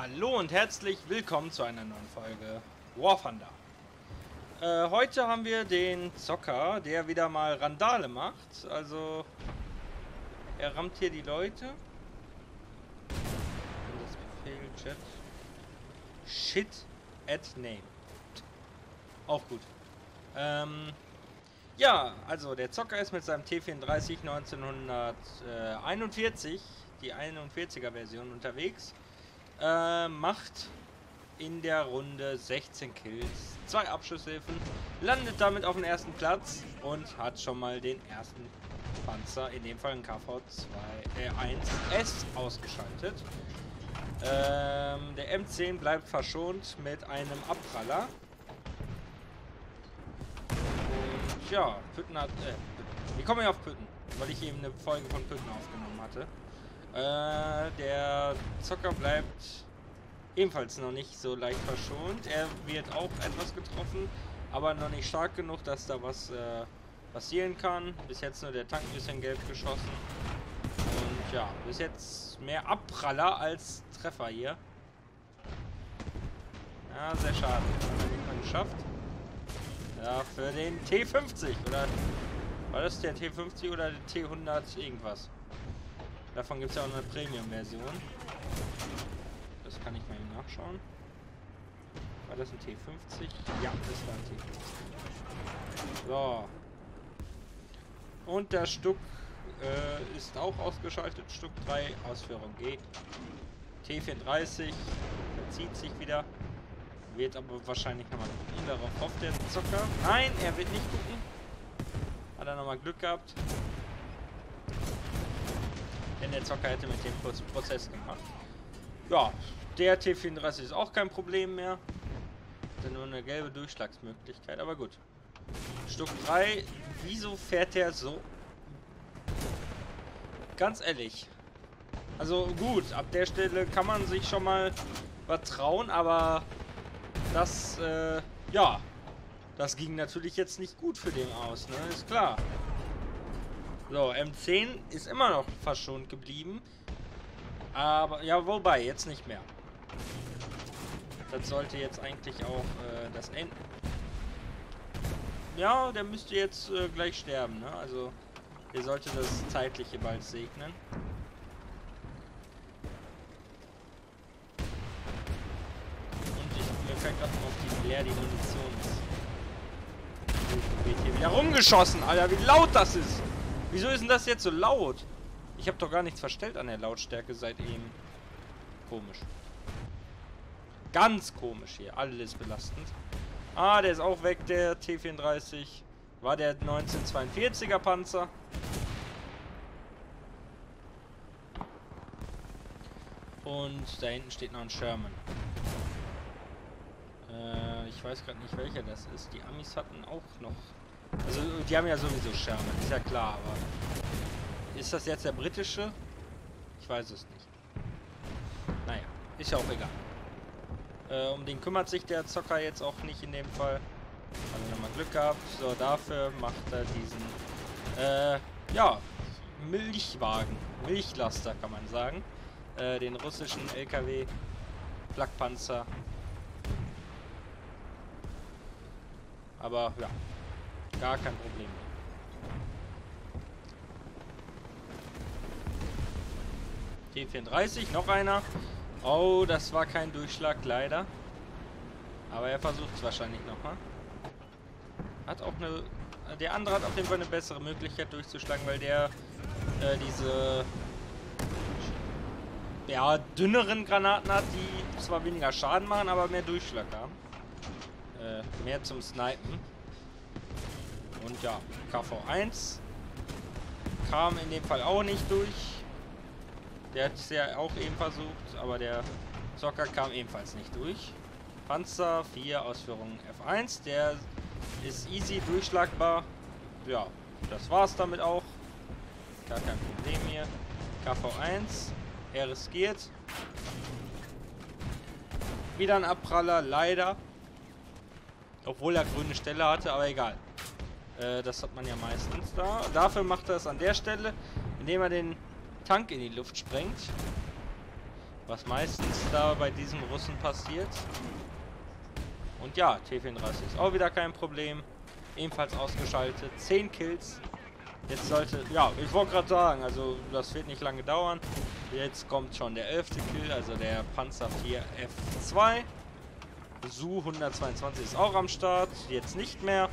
Hallo und herzlich willkommen zu einer neuen Folge War Thunder. Äh, heute haben wir den Zocker, der wieder mal Randale macht. Also, er rammt hier die Leute. Das Befehl, Chat. Shit at name. Auch gut. Ähm, ja, also der Zocker ist mit seinem T34 1941, die 41er Version unterwegs. Äh, macht in der Runde 16 Kills, zwei Abschusshilfen, landet damit auf dem ersten Platz und hat schon mal den ersten Panzer, in dem Fall ein KV-2, äh, 1S ausgeschaltet. Ähm, der M10 bleibt verschont mit einem Abpraller. Und ja, Pütten hat, äh, wie komme auf Pütten? Weil ich eben eine Folge von Pütten aufgenommen hatte. Äh, der Zocker bleibt ebenfalls noch nicht so leicht verschont. Er wird auch etwas getroffen, aber noch nicht stark genug, dass da was äh, passieren kann. Bis jetzt nur der Tank ein bisschen gelb geschossen. Und ja, bis jetzt mehr Abpraller als Treffer hier. Ja, sehr schade. Nicht mal geschafft. Ja, für den T50 oder war das der T50 oder der T100 irgendwas? Davon gibt es ja auch eine Premium-Version. Das kann ich mal eben nachschauen. War das ein T50? Ja, das war ein T50. So. Und der Stuck äh, ist auch ausgeschaltet. Stuck 3, Ausführung G. T34 verzieht sich wieder. Wird aber wahrscheinlich nochmal gucken. Darauf hofft der Zocker. Nein, er wird nicht gucken. Hat er nochmal Glück gehabt. Denn der Zocker hätte mit dem Prozess gemacht. Ja, der T34 ist auch kein Problem mehr. Hat nur eine gelbe Durchschlagsmöglichkeit, aber gut. Stück 3, wieso fährt der so? Ganz ehrlich. Also gut, ab der Stelle kann man sich schon mal vertrauen, aber das, äh, ja, das ging natürlich jetzt nicht gut für den aus, ne? Ist klar. So, M10 ist immer noch verschont geblieben. Aber, ja, wobei, jetzt nicht mehr. Das sollte jetzt eigentlich auch äh, das Ende... Ja, der müsste jetzt äh, gleich sterben, ne? Also, der sollte das Zeitliche bald segnen. Und ich, mir fällt gerade auf, wie leer die Munition ist. Wird hier wieder rumgeschossen, Alter, wie laut das ist! Wieso ist denn das jetzt so laut? Ich habe doch gar nichts verstellt an der Lautstärke seit eben. Komisch. Ganz komisch hier. Alles belastend. Ah, der ist auch weg, der T-34. War der 1942er Panzer. Und da hinten steht noch ein Sherman. Äh, ich weiß gerade nicht, welcher das ist. Die Amis hatten auch noch also, die haben ja sowieso Sherman, ist ja klar, aber... Ist das jetzt der britische? Ich weiß es nicht. Naja, ist ja auch egal. Äh, um den kümmert sich der Zocker jetzt auch nicht in dem Fall. Haben wir nochmal Glück gehabt. So, dafür macht er diesen... Äh, ja, Milchwagen. Milchlaster, kann man sagen. Äh, den russischen LKW Flakpanzer. Aber, ja, Gar kein Problem. T34, noch einer. Oh, das war kein Durchschlag, leider. Aber er versucht es wahrscheinlich nochmal. Hat auch eine... Der andere hat auf jeden Fall eine bessere Möglichkeit durchzuschlagen, weil der äh, diese ja, dünneren Granaten hat, die zwar weniger Schaden machen, aber mehr Durchschlag haben. Äh, mehr zum Snipen. Und ja, KV1 kam in dem Fall auch nicht durch. Der hat es ja auch eben versucht, aber der Zocker kam ebenfalls nicht durch. Panzer 4 Ausführung F1, der ist easy durchschlagbar. Ja, das war's damit auch. Gar kein Problem hier. KV1, er riskiert. Wieder ein Abpraller, leider. Obwohl er grüne Stelle hatte, aber egal. Äh, das hat man ja meistens da. Dafür macht er es an der Stelle, indem er den Tank in die Luft sprengt. Was meistens da bei diesen Russen passiert. Und ja, T34 ist auch wieder kein Problem. Ebenfalls ausgeschaltet. 10 Kills. Jetzt sollte... Ja, ich wollte gerade sagen, also das wird nicht lange dauern. Jetzt kommt schon der 11. Kill, also der Panzer 4 F2. Su 122 ist auch am Start. Jetzt nicht mehr.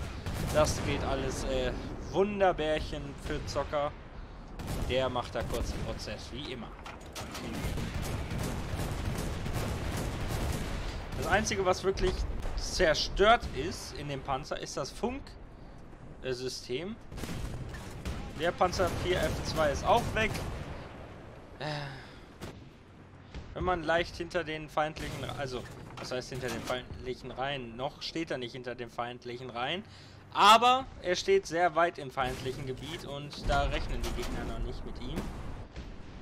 Das geht alles äh, Wunderbärchen für Zocker. Der macht da kurz den Prozess, wie immer. Das Einzige, was wirklich zerstört ist in dem Panzer, ist das Funksystem. Der Panzer 4F2 ist auch weg. Äh, wenn man leicht hinter den feindlichen, also was heißt hinter den feindlichen Reihen? Noch steht er nicht hinter den feindlichen Reihen. Aber er steht sehr weit im feindlichen Gebiet und da rechnen die Gegner noch nicht mit ihm.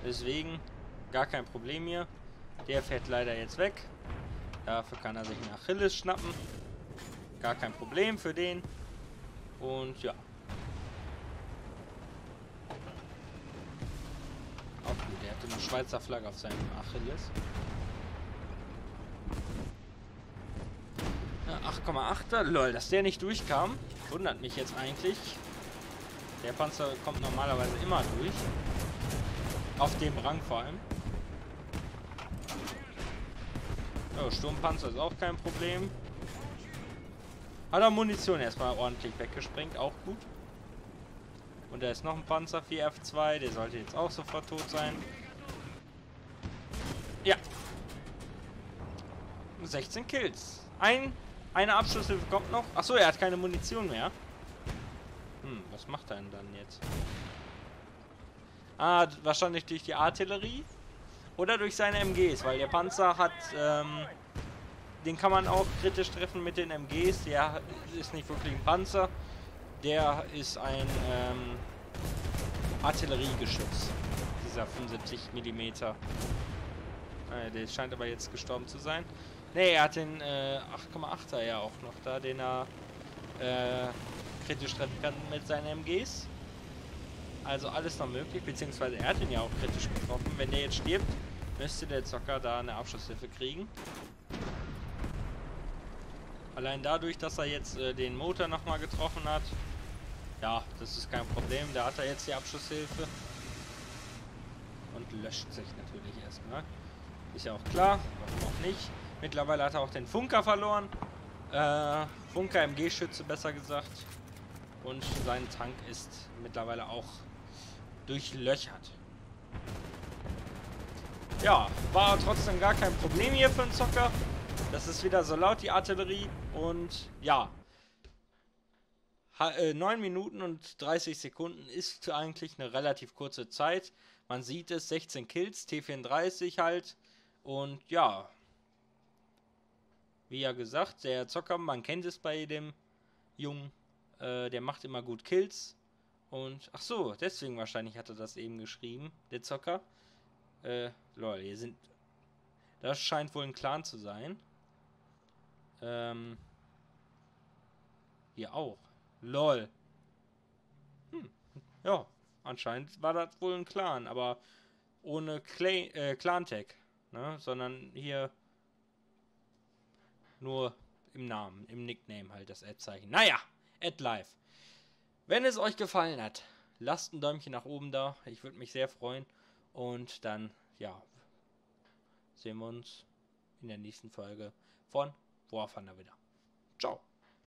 Deswegen gar kein Problem hier. Der fährt leider jetzt weg. Dafür kann er sich einen Achilles schnappen. Gar kein Problem für den. Und ja. Auch gut, er hatte eine Schweizer Flagge auf seinem Achilles. 8,8er. Lol, dass der nicht durchkam. Wundert mich jetzt eigentlich. Der Panzer kommt normalerweise immer durch. Auf dem Rang vor allem. Oh, Sturmpanzer ist auch kein Problem. Hat er Munition erstmal ordentlich weggesprengt, auch gut. Und da ist noch ein Panzer 4F2, der sollte jetzt auch sofort tot sein. Ja. 16 Kills. Ein eine Abschlusshilfe kommt noch. Achso, er hat keine Munition mehr. Hm, was macht er denn dann jetzt? Ah, wahrscheinlich durch die Artillerie. Oder durch seine MGs, weil der Panzer hat, ähm, den kann man auch kritisch treffen mit den MGs. Der ist nicht wirklich ein Panzer. Der ist ein, ähm, Artilleriegeschütz. Dieser 75 mm. Äh, der scheint aber jetzt gestorben zu sein. Ne, er hat den äh, 8,8er ja auch noch da, den er äh, kritisch treffen kann mit seinen MGs. Also alles noch möglich, beziehungsweise er hat ihn ja auch kritisch getroffen. Wenn der jetzt stirbt, müsste der Zocker da eine Abschusshilfe kriegen. Allein dadurch, dass er jetzt äh, den Motor nochmal getroffen hat. Ja, das ist kein Problem. Da hat er jetzt die Abschusshilfe. Und löscht sich natürlich erstmal. Ist ja auch klar, warum auch nicht. Mittlerweile hat er auch den Funker verloren. Äh, Funker MG-Schütze besser gesagt. Und sein Tank ist mittlerweile auch durchlöchert. Ja, war trotzdem gar kein Problem hier für einen Zocker. Das ist wieder so laut, die Artillerie. Und ja, 9 äh, Minuten und 30 Sekunden ist eigentlich eine relativ kurze Zeit. Man sieht es, 16 Kills, T34 halt. Und ja, wie ja gesagt, der Zocker, man kennt es bei dem Jungen, äh, der macht immer gut Kills. Und, ach so, deswegen wahrscheinlich hat er das eben geschrieben, der Zocker. Äh, lol, hier sind, das scheint wohl ein Clan zu sein. Ähm, hier auch. Lol. Hm, ja, anscheinend war das wohl ein Clan, aber ohne Clan, äh, Clan-Tag, ne, sondern hier nur im Namen, im Nickname halt das Ad-Zeichen. Naja, AdLive. Wenn es euch gefallen hat, lasst ein Däumchen nach oben da. Ich würde mich sehr freuen. Und dann, ja, sehen wir uns in der nächsten Folge von War Thunder wieder. Ciao.